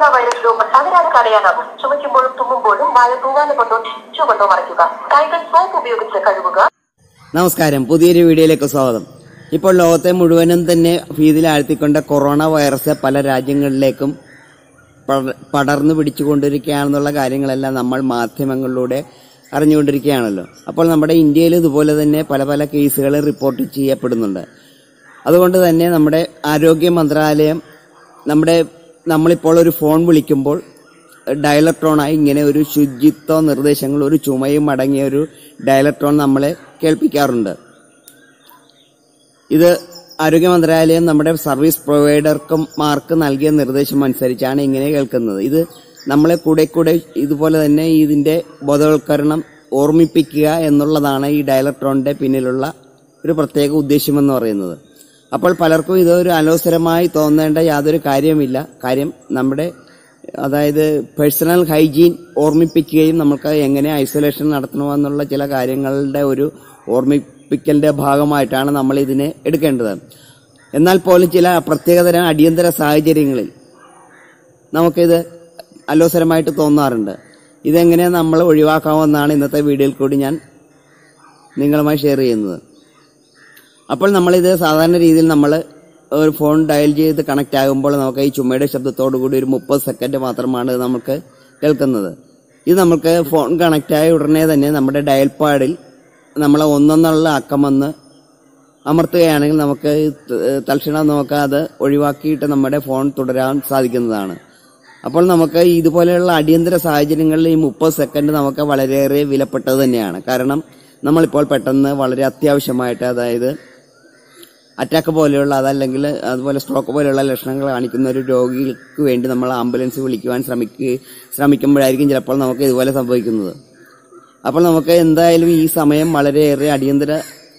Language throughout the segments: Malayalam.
കൊറോണ വൈറസ് രോഗം പകരാതെ തടയാനാകും. ചുമയ്ക്കുമ്പോഴും തുമ്മുമ്പോഴും വായ തൂവാല കൊണ്ടോ ടിച്ചു കൊണ്ടോ മറയ്ക്കുക കൈകൾ സോപ്പ് ഉപയോഗിച്ച് കഴുകുക. നമസ്കാരം. പുതിയൊരു വീഡിയോയിലേക്ക് സ്വാഗതം. ഇപ്പോൾ ലോകത്തെ മുഴുവനും തന്നെ ഭീതിയിലാഴ്ത്തിക്കൊണ്ട കൊറോണ വൈറസ് പല രാജ്യങ്ങളിലേക്കും പടർന്നു പിടിച്ചുകൊണ്ടിരിക്കുകയാണെന്നുള്ള കാര്യങ്ങളെല്ലാം നമ്മൾ മാധ്യമങ്ങളിലൂടെ അറിഞ്ഞുകൊണ്ടിരിക്കുകയാണല്ലോ. അപ്പോൾ നമ്മുടെ ഇന്ത്യയിൽ ഇതുപോലെ തന്നെ പല പല കേസുകൾ റിപ്പോർട്ട് ചെയ്യപ്പെടുന്നുണ്ട്. അതുകൊണ്ട് തന്നെ നമ്മുടെ ആരോഗ്യ മന്ത്രാലയം നമ്മുടെ നമ്മളിപ്പോൾ ഒരു ഫോൺ വിളിക്കുമ്പോൾ ഡയലക്ട്രോണായി ഇങ്ങനെ ഒരു ശുചിത്വ നിർദ്ദേശങ്ങൾ ഒരു ചുമയും അടങ്ങിയ ഒരു ഡയലക്ട്രോൺ നമ്മളെ കേൾപ്പിക്കാറുണ്ട്. ഇത് ആരോഗ്യ മന്ത്രാലയം നമ്മുടെ സർവീസ് പ്രൊവൈഡർക്കും മാർക്ക് നൽകിയ നിർദ്ദേശം അനുസരിച്ചാണ് ഇങ്ങനെ കേൾക്കുന്നത്. ഇത് നമ്മളെ കൂടെ കൂടെ ഇതുപോലെ തന്നെ ഇതിന്റെ ബോധവൽക്കരണം ഓർമ്മിപ്പിക്കുക എന്നുള്ളതാണ് ഈ ഡയലക്ട്രോണിന്റെ പിന്നിലുള്ള ഒരു പ്രത്യേക ഉദ്ദേശ്യമെന്ന് പറയുന്നത്. അപ്പോൾ പലർക്കും ഇതൊരു അലോസരമായി തോന്നേണ്ട യാതൊരു കാര്യമില്ല കാര്യം നമ്മുടെ അതായത് പേഴ്സണൽ ഹൈജീൻ ഓർമ്മിപ്പിക്കുകയും നമുക്ക് എങ്ങനെ ഐസൊലേഷൻ നടത്തണമെന്നുള്ള ചില കാര്യങ്ങളുടെ ഒരു ഓർമ്മിപ്പിക്കലിന്റെ ഭാഗമായിട്ടാണ് നമ്മൾ ഇതിനെ എടുക്കേണ്ടത്. എന്നാൽ പോലും ചില പ്രത്യേകതരം അടിയന്തര സാഹചര്യങ്ങളിൽ നമുക്കിത് അലോസരമായിട്ട് തോന്നാറുണ്ട്. ഇതെങ്ങനെ നമ്മൾ ഒഴിവാക്കാമെന്നാണ് ഇന്നത്തെ വീഡിയോയിൽ കൂടി ഞാൻ നിങ്ങളുമായി ഷെയർ ചെയ്യുന്നത്. അപ്പോൾ നമ്മളിത് സാധാരണ രീതിയിൽ നമ്മൾ ഒരു ഫോൺ ഡയൽ ചെയ്ത് കണക്ട് ആകുമ്പോൾ നമുക്ക് ഈ ചുമയുടെ ശബ്ദത്തോടു കൂടി ഒരു മുപ്പത് സെക്കൻഡ് മാത്രമാണ് നമുക്ക് കേൾക്കുന്നത്. ഇത് നമുക്ക് ഫോൺ കണക്ട് ആയ ഉടനെ തന്നെ നമ്മുടെ ഡയൽ പാഡിൽ നമ്മൾ ഒന്നൊന്നുള്ള അക്കം വന്ന് അമർത്തുകയാണെങ്കിൽ നമുക്ക് തൽക്ഷണം നോക്കാതെ ഒഴിവാക്കിയിട്ട് നമ്മുടെ ഫോൺ തുടരാൻ സാധിക്കുന്നതാണ്. അപ്പോൾ നമുക്ക് ഇതുപോലെയുള്ള അടിയന്തര സാഹചര്യങ്ങളിൽ ഈ മുപ്പത് സെക്കൻഡ് നമുക്ക് വളരെയേറെ വിലപ്പെട്ടത് തന്നെയാണ്. കാരണം നമ്മളിപ്പോൾ പെട്ടെന്ന് വളരെ അത്യാവശ്യമായിട്ട് അതായത് അറ്റാക്ക് പോലെയുള്ള അതല്ലെങ്കിൽ അതുപോലെ സ്ട്രോക്ക് പോലെയുള്ള ലക്ഷണങ്ങൾ കാണിക്കുന്ന ഒരു രോഗിക്ക് വേണ്ടി നമ്മൾ ആംബുലൻസ് വിളിക്കുവാൻ ശ്രമിക്കുക ശ്രമിക്കുമ്പോഴായിരിക്കും ചിലപ്പോൾ നമുക്ക് ഇതുപോലെ സംഭവിക്കുന്നത്. അപ്പോൾ നമുക്ക് എന്തായാലും ഈ സമയം വളരെയേറെ അടിയന്തര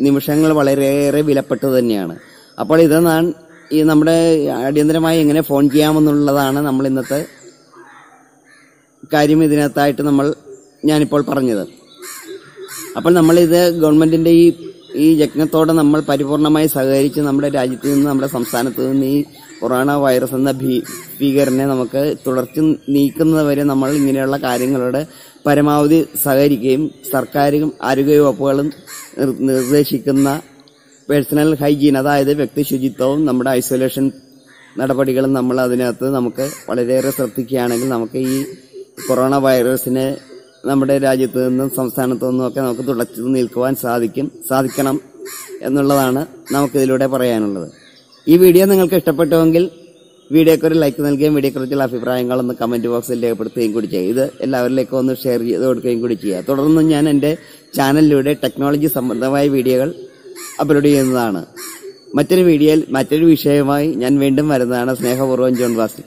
നിമിഷങ്ങൾ വളരെയേറെ വിലപ്പെട്ടത് തന്നെയാണ്. അപ്പോൾ ഇത് ഈ നമ്മുടെ അടിയന്തരമായി എങ്ങനെ ഫോൺ ചെയ്യാമെന്നുള്ളതാണ് നമ്മൾ ഇന്നത്തെ കാര്യം ഇതിനകത്തായിട്ട് നമ്മൾ ഞാനിപ്പോൾ പറഞ്ഞത്. അപ്പോൾ നമ്മളിത് ഗവൺമെന്റിന്റെ ഈ ഈ യജ്ഞത്തോടെ നമ്മൾ പരിപൂർണമായി സഹകരിച്ച് നമ്മുടെ രാജ്യത്ത് നിന്ന് നമ്മുടെ സംസ്ഥാനത്ത് നിന്ന് ഈ കൊറോണ വൈറസ് എന്ന ഭീകരനെ നമുക്ക് തുടർച്ച് നീക്കുന്നതുവരെ നമ്മൾ ഇങ്ങനെയുള്ള കാര്യങ്ങളോട് പരമാവധി സഹകരിക്കുകയും സർക്കാരും ആരോഗ്യവകുപ്പുകളും നിർദ്ദേശിക്കുന്ന പേഴ്സണൽ ഹൈജീൻ അതായത് വ്യക്തി ശുചിത്വവും നമ്മുടെ ഐസൊലേഷൻ നടപടികളും നമ്മൾ അതിനകത്ത് നമുക്ക് വളരെയേറെ ശ്രദ്ധിക്കുകയാണെങ്കിൽ നമുക്ക് ഈ കൊറോണ വൈറസിനെ നമ്മുടെ രാജ്യത്ത് നിന്നും സംസ്ഥാനത്തു നിന്നും ഒക്കെ നമുക്ക് തുടച്ചു നിൽക്കുവാൻ സാധിക്കും സാധിക്കണം എന്നുള്ളതാണ് നമുക്കിതിലൂടെ പറയാനുള്ളത്. ഈ വീഡിയോ നിങ്ങൾക്ക് ഇഷ്ടപ്പെട്ടുവെങ്കിൽ വീഡിയോക്ക് ഒരു ലൈക്ക് നൽകുകയും വീഡിയോയെക്കുറിച്ചുള്ള അഭിപ്രായങ്ങളൊന്ന് കമന്റ് ബോക്സിൽ രേഖപ്പെടുത്തുകയും കൂടി ചെയ്യുക. ഇത് എല്ലാവരിലേക്കും ഒന്ന് ഷെയർ ചെയ്ത് കൊടുക്കുകയും കൂടി ചെയ്യുക. തുടർന്ന് ഞാൻ എന്റെ ചാനലിലൂടെ ടെക്നോളജി സംബന്ധമായ വീഡിയോകൾ അപ്ലോഡ് ചെയ്യുന്നതാണ്. മറ്റൊരു വീഡിയോയിൽ മറ്റൊരു വിഷയവുമായി ഞാൻ വീണ്ടും വരുന്നതാണ്. സ്നേഹപൂർവം ജോൺ വാസി.